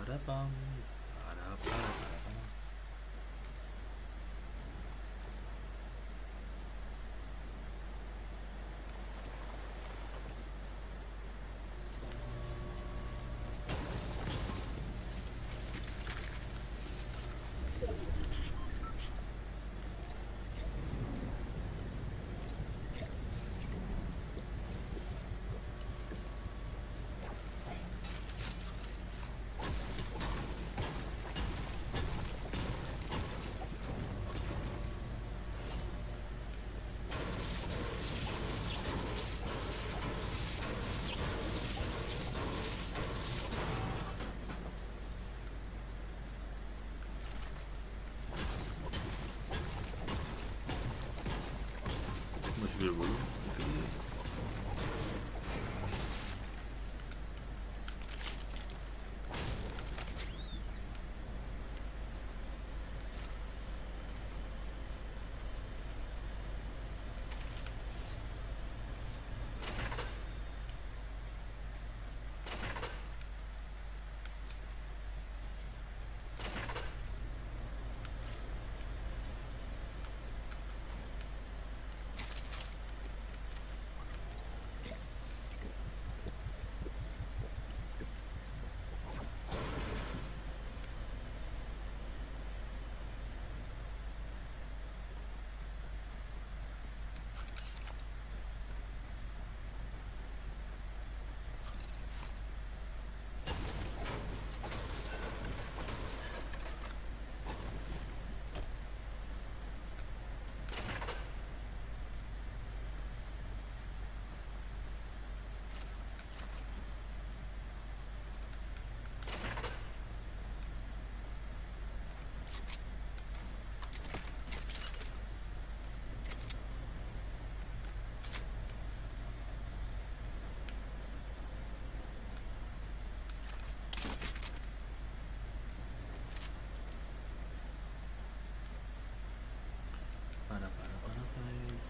Para, para, I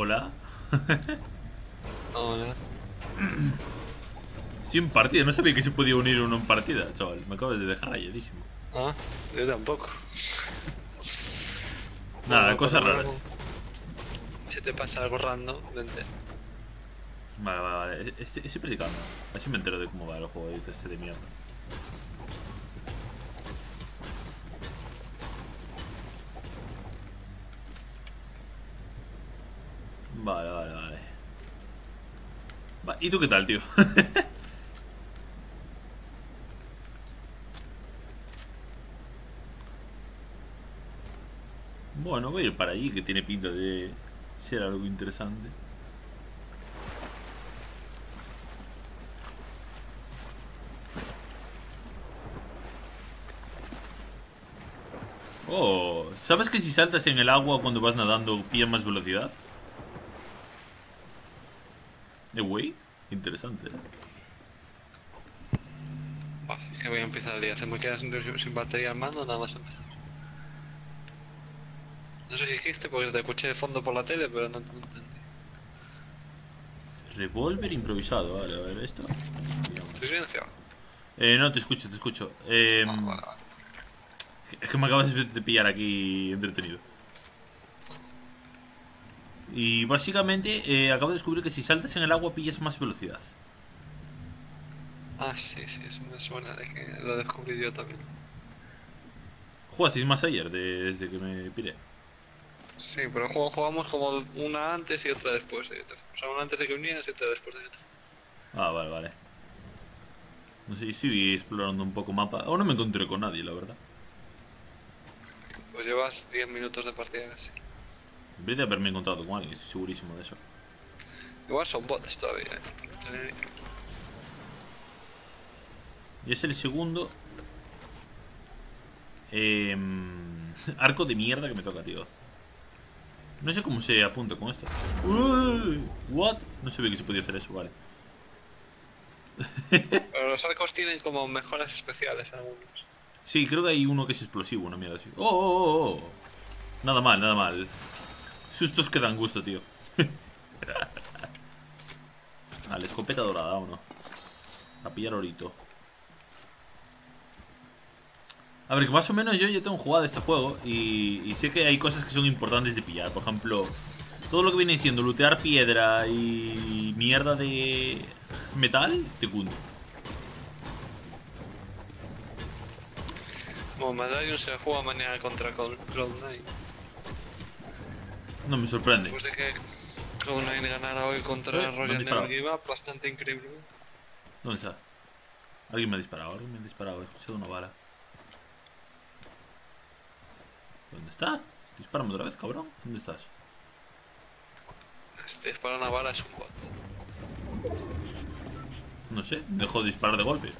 Hola. Hola. Estoy en partida, no sabía que se podía unir uno en partida, chaval. Me acabas de dejar rayadísimo. Ah, yo tampoco. Nada, cosas raras. Si te pasa algo random, vente. Vale, vale, vale. Estoy, estoy practicando. Así me entero de cómo va el juego este de mierda. Vale, vale, vale. Va, ¿Y tú qué tal, tío? bueno, voy a ir para allí, que tiene pinta de ser algo interesante. Oh, ¿sabes que si saltas en el agua cuando vas nadando pillas más velocidad? Eh, güey, interesante. Buah, es que voy a empezar el día. Se me queda sin, sin batería al mando, nada más empezar. No sé si dijiste porque te escuché de fondo por la tele, pero no te entendí. Revólver improvisado, vale, a ver esto. ¿Estoy silenciado? Eh, no, te escucho, te escucho. Eh, Vale, vale, vale. Es que me acabas de pillar aquí entretenido. Y básicamente eh, acabo de descubrir que si saltas en el agua pillas más velocidad. Ah, sí, sí, eso me suena de que lo descubrí yo también. Jugasteis más ayer de- desde que me piré. Sí, pero jugamos como una antes y otra después de te O sea, una antes de que vinieras y otra después de te Ah, vale, vale. No sé, estoy explorando un poco mapa. Aún no me encontré con nadie, la verdad. Pues llevas 10 minutos de partida casi. Debería de haberme encontrado con alguien, estoy segurísimo de eso. Igual son bots todavía, eh. Y es el segundo em, arco de mierda que me toca, tío. No sé cómo se apunta con esto. Uy, ¿What? No sabía que se podía hacer eso, vale. Pero los arcos tienen como mejoras especiales algunos. Sí, creo que hay uno que es explosivo, una mierda así. ¡Oh, oh, oh! oh! Nada mal, nada mal. Sustos que dan gusto, tío. vale, escopeta dorada, ¿o no? A pillar orito. A ver, que más o menos yo ya tengo jugado este juego y, sé que hay cosas que son importantes de pillar. Por ejemplo, todo lo que viene siendo lootear piedra y mierda de metal, te cunde. Como Madarion se juega mañana contra Cloud- Cloud9. No me sorprende. Después de que Cloud9 ganara hoy contra Eh, Royal. Never Give Up, bastante increíble. ¿Dónde está? Alguien me ha disparado, alguien me ha disparado, he escuchado una bala. ¿Dónde está? Dispárame otra vez, cabrón. ¿Dónde estás? Este para una bala es un bot. No sé, dejó de disparar de golpe.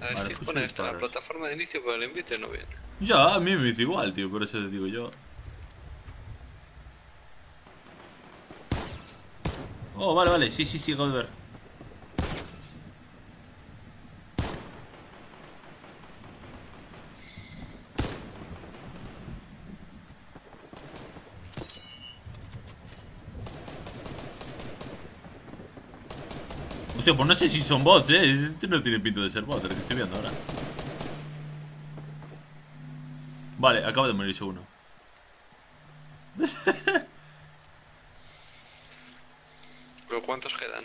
A ver, Vale, si en la plataforma de inicio, pero el invite no viene. Ya, a mí me dice igual, tío, por eso te digo yo. Oh, vale, vale, sí, sí, sí, acabo de ver. O pues no sé si son bots, eh. Este no tiene pinto de ser bots el que estoy viendo ahora. Vale, acaba de morirse uno. ¿Pero cuántos quedan?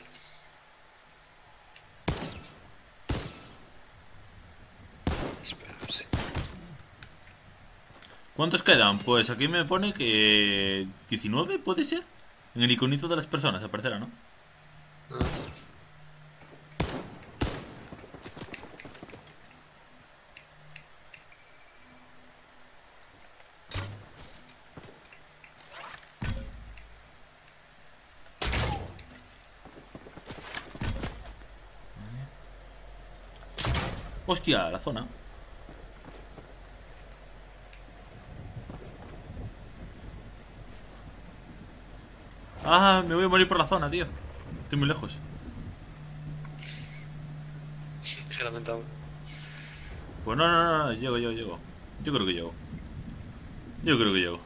¿Cuántos quedan? Pues aquí me pone que... ¿19 puede ser? En el iconito de las personas aparecerá, ¿no? Ah. Hostia, la zona. Ah, me voy a morir por la zona, tío. Estoy muy lejos. Qué lamentable. Pues no, no, no, no, llego, llego, llego. Yo creo que llego. Yo creo que llego.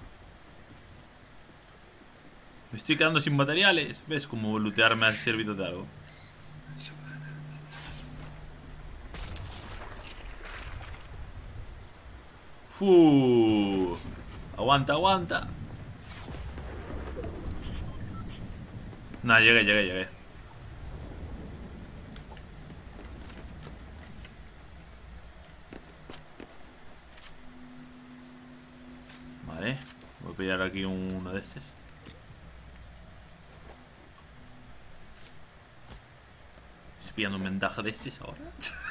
Me estoy quedando sin materiales. ¿Ves cómo lootear me ha servido de algo? Fu. Aguanta, aguanta. Nah, llegué, llegué, llegué. Vale, voy a pillar aquí uno de estos. Estoy pillando un ventaja de estos ahora.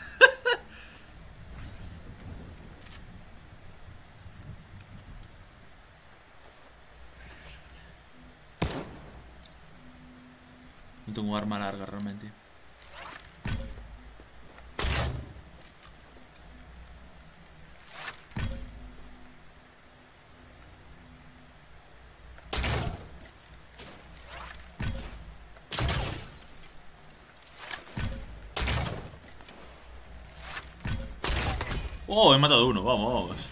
arma larga realmente. Oh, he matado uno, vamos,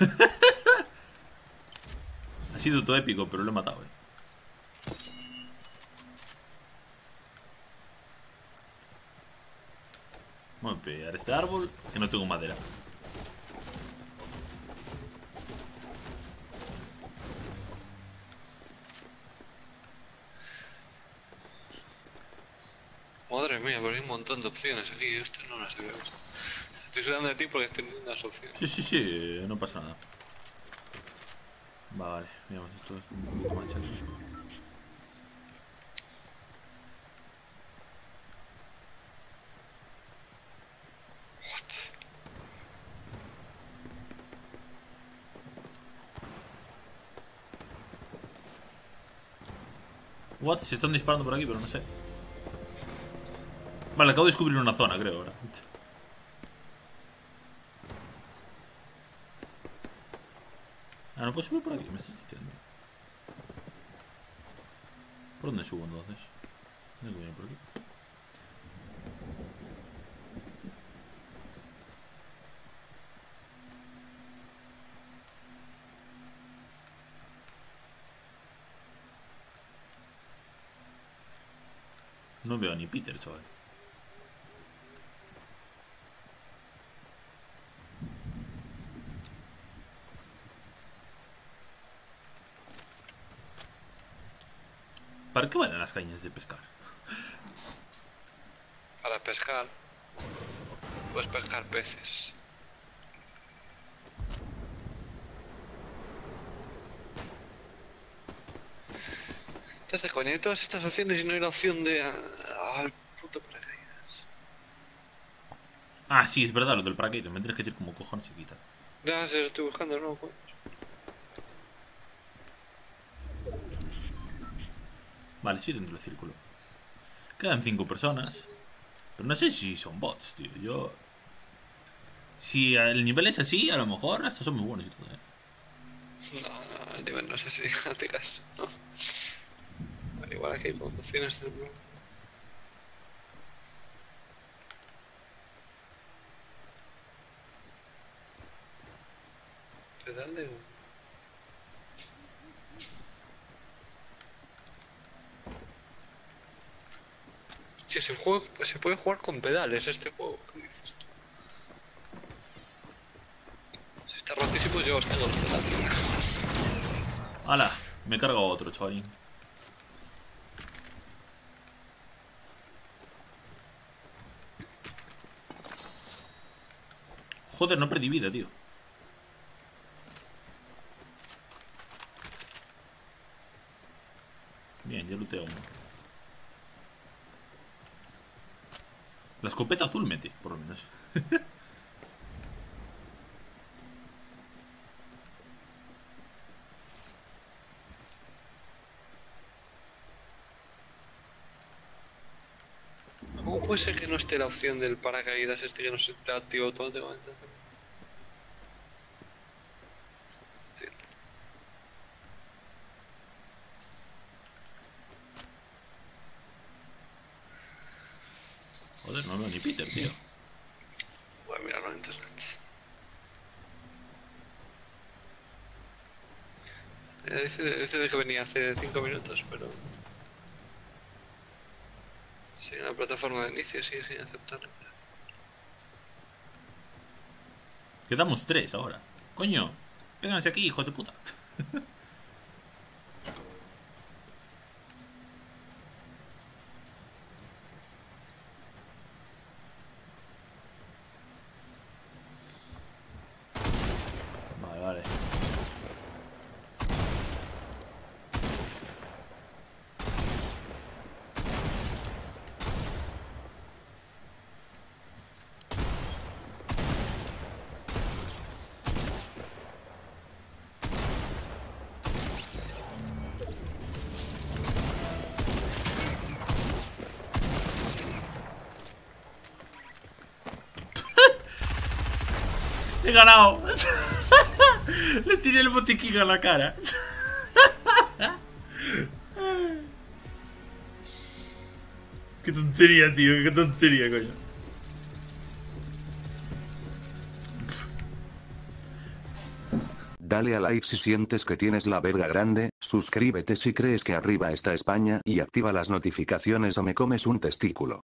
ha sido todo épico, pero lo he matado, eh. Pegar este árbol, que no tengo madera. Madre mía, pero hay un montón de opciones aquí. Esto no las había visto. Estoy sudando de ti porque estoy viendo las opciones. Sí, sí, sí, no pasa nada. Vale, veamos, esto es un poquito más. What? Se están disparando por aquí, pero no sé. Vale, acabo de descubrir una zona, creo, ahora. Ah, no puedo subir por aquí, me estás diciendo. ¿Por dónde subo entonces? ¿Dónde viene por aquí? No veo ni Peter, chaval. ¿Para qué valen las cañas de pescar? Para pescar. Puedes pescar peces. Estás de coña, todas estas opciones y no hay la opción de. ah, Al puto paracaídas. Ah, sí, es verdad, lo del paracaídas. Me tienes que decir como cojones se quita. Ya se lo estoy buscando, no. Vale, sí, dentro del círculo. Quedan cinco personas. Pero no sé si son bots, tío. Yo. Si el nivel es así, a lo mejor hasta son muy buenos y todo, ¿eh? No, no, el nivel no es así, no te caso. No. Al igual aquí hay opciones del blog. Pedal de. que se, juega, se puede jugar con pedales este juego. ¿Qué dices tú? Si está rotísimo, yo os tengo los pedales. ¡Hala! Me he cargado otro, chavalín. Joder, no perdí vida, tío. Bien, ya luteo uno. La escopeta azul mete, por lo menos. ¿Cómo puede ser que no esté la opción del paracaídas este que no se te activa automáticamente? Sí. Joder, no veo ni Peter, tío. Voy a mirarlo en internet. Eh, dice, dice que venía hace 5 minutos, pero... Sí, en la plataforma de inicio sigue sin aceptar. Quedamos tres ahora. Coño, vénganse aquí, hijos de puta. Vale, vale. Ganado. Le tiré el botiquín a la cara. Qué tontería, tío. Qué tontería, coño. Dale a like si sientes que tienes la verga grande, suscríbete si crees que arriba está España y activa las notificaciones o me comes un testículo.